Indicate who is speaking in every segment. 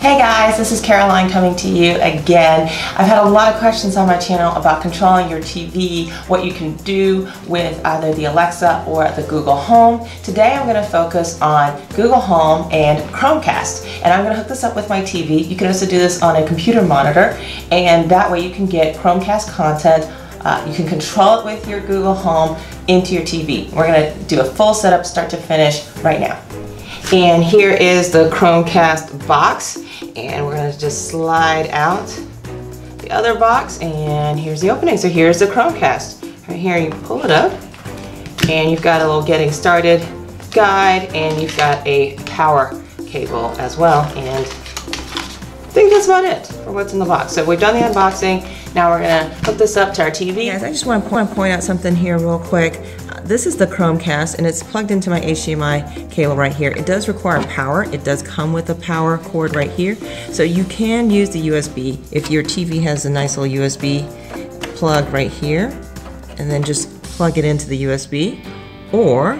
Speaker 1: Hey guys, this is Caroline coming to you again. I've had a lot of questions on my channel about controlling your TV, what you can do with either the Alexa or the Google Home. Today I'm going to focus on Google Home and Chromecast. And I'm going to hook this up with my TV. You can also do this on a computer monitor and that way you can get Chromecast content. Uh, you can control it with your Google Home into your TV. We're going to do a full setup start to finish right now. And here is the Chromecast box and we're gonna just slide out the other box and here's the opening. So here's the Chromecast. Right here you pull it up and you've got a little getting started guide and you've got a power cable as well and I think that's about it for what's in the box. So we've done the unboxing. Now we're gonna hook this up to our TV.
Speaker 2: Guys, I just want to point out something here real quick. This is the Chromecast and it's plugged into my HDMI cable right here. It does require power. It does come with a power cord right here. So you can use the USB if your TV has a nice little USB plug right here and then just plug it into the USB or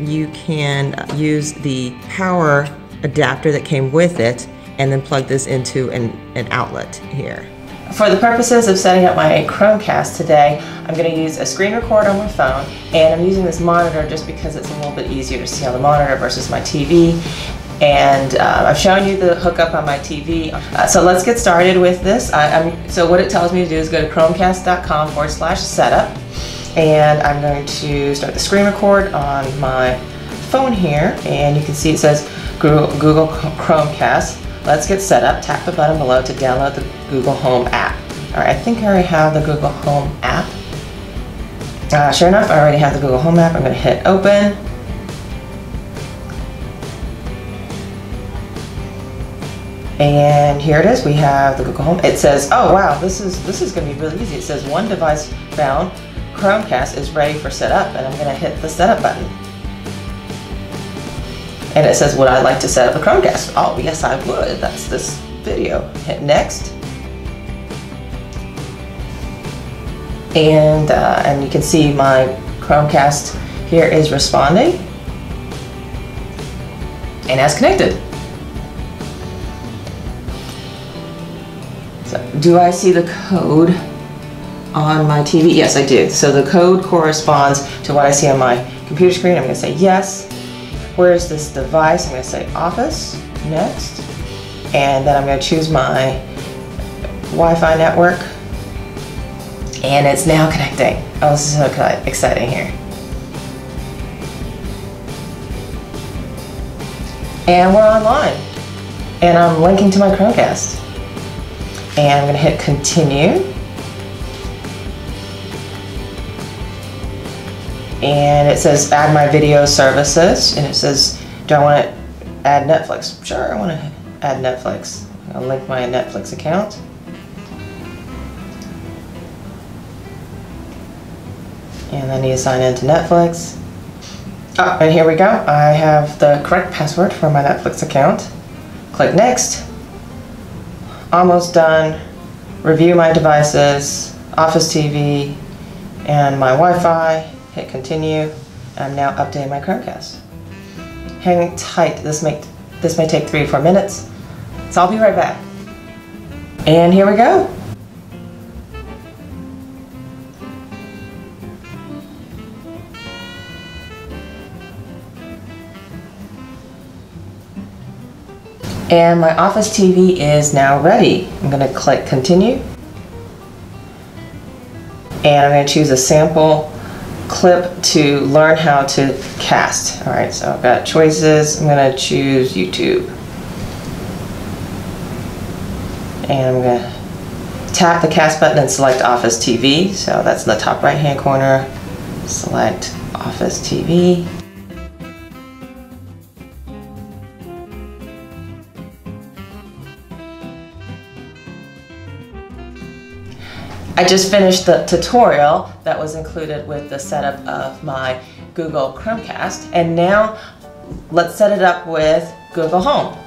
Speaker 2: you can use the power adapter that came with it and then plug this into an, an outlet here.
Speaker 1: For the purposes of setting up my Chromecast today, I'm going to use a screen record on my phone and I'm using this monitor just because it's a little bit easier to see on the monitor versus my TV. And uh, I've shown you the hookup on my TV. Uh, so let's get started with this. I, so what it tells me to do is go to chromecast.com forward slash setup and I'm going to start the screen record on my phone here and you can see it says Google Chromecast. Let's get set up. Tap the button below to download the Google Home app. All right, I think I already have the Google Home app. Uh, sure enough, I already have the Google Home app. I'm going to hit open. And here it is. We have the Google Home. It says, "Oh wow, this is this is going to be really easy." It says, "One device found. Chromecast is ready for setup." And I'm going to hit the setup button and it says, would I like to set up a Chromecast? Oh, yes, I would. That's this video. Hit next. And, uh, and you can see my Chromecast here is responding and has connected. So, do I see the code on my TV? Yes, I do. So the code corresponds to what I see on my computer screen. I'm going to say yes. Where is this device? I'm going to say Office, next, and then I'm going to choose my Wi-Fi network, and it's now connecting. Oh, this is so exciting here. And we're online, and I'm linking to my Chromecast. And I'm to hit continue. and it says add my video services and it says do I want to add Netflix? Sure, I want to add Netflix. I'll link my Netflix account. And I need to sign in to Netflix. Oh, and here we go. I have the correct password for my Netflix account. Click Next. Almost done. Review my devices, Office TV, and my Wi-Fi hit continue. I'm now updating my Chromecast. Hang tight, this may, this may take three or four minutes, so I'll be right back. And here we go. And my Office TV is now ready. I'm going to click continue. And I'm going to choose a sample clip to learn how to cast. All right, so I've got choices. I'm gonna choose YouTube. And I'm gonna tap the cast button and select Office TV. So that's in the top right hand corner. Select Office TV. I just finished the tutorial that was included with the setup of my Google Chromecast and now let's set it up with Google Home.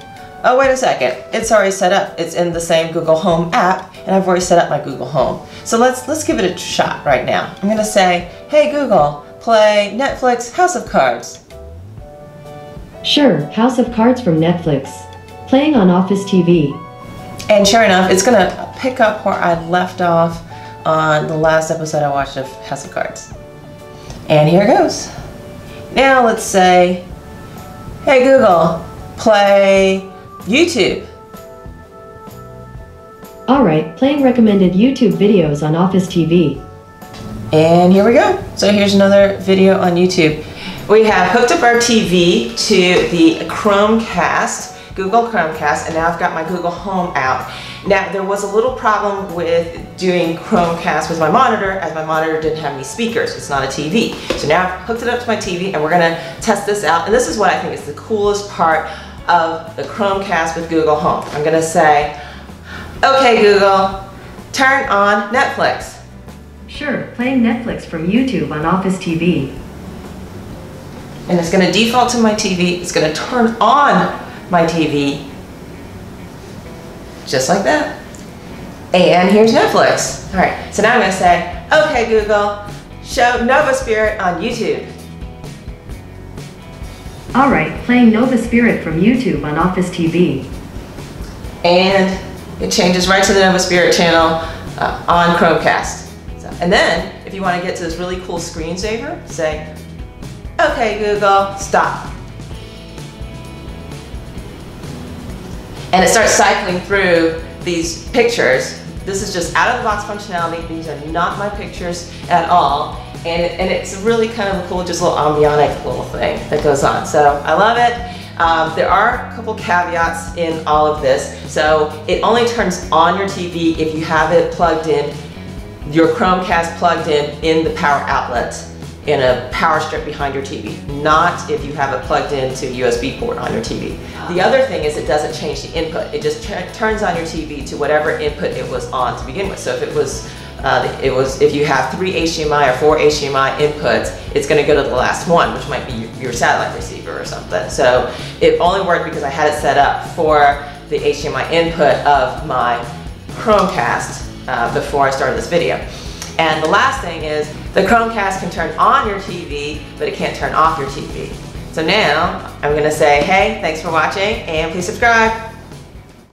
Speaker 1: Oh wait a second, it's already set up. It's in the same Google Home app and I've already set up my Google Home. So let's, let's give it a shot right now. I'm gonna say, hey Google, play Netflix House of Cards.
Speaker 3: Sure, House of Cards from Netflix. playing on Office TV.
Speaker 1: And sure enough, it's gonna pick up where I left off on the last episode I watched of House of Cards. And here it goes. Now let's say, hey Google, play YouTube.
Speaker 3: Alright, playing recommended YouTube videos on Office TV.
Speaker 1: And here we go. So here's another video on YouTube. We have hooked up our TV to the Chromecast, Google Chromecast, and now I've got my Google Home out. Now there was a little problem with doing Chromecast with my monitor as my monitor didn't have any speakers. It's not a TV. So now I've hooked it up to my TV and we're gonna test this out. And this is what I think is the coolest part of the Chromecast with Google Home. I'm gonna say, okay Google, turn on Netflix.
Speaker 3: Sure, playing Netflix from YouTube on Office TV.
Speaker 1: and it's going to default to my TV. It's going to turn on my TV just like that. And here's Netflix. All right, so now I'm going to say, okay, Google, show Nova Spirit on YouTube.
Speaker 3: Alright, playing Nova Spirit from YouTube on Office TV.
Speaker 1: And it changes right to the Nova Spirit channel uh, on Chromecast. So, and then, if you want to get to this really cool screensaver, say, okay, Google, stop. And it starts cycling through these pictures. This is just out of the box functionality. These are not my pictures at all. And, and it's really kind of a cool, just little ambionic little thing that goes on. So I love it. Um, there are a couple caveats in all of this. So it only turns on your TV if you have it plugged in, your Chromecast plugged in in the power outlet in a power strip behind your TV, not if you have it plugged into USB port on your TV. The other thing is it doesn't change the input. It just turns on your TV to whatever input it was on to begin with. So if it was, uh, it was, if you have three HDMI or four HDMI inputs, it's going to go to the last one, which might be your satellite receiver or something. So it only worked because I had it set up for the HDMI input of my Chromecast uh, before I started this video. And the last thing is the Chromecast can turn on your TV, but it can't turn off your TV. So now I'm gonna say, hey, thanks for watching and please subscribe.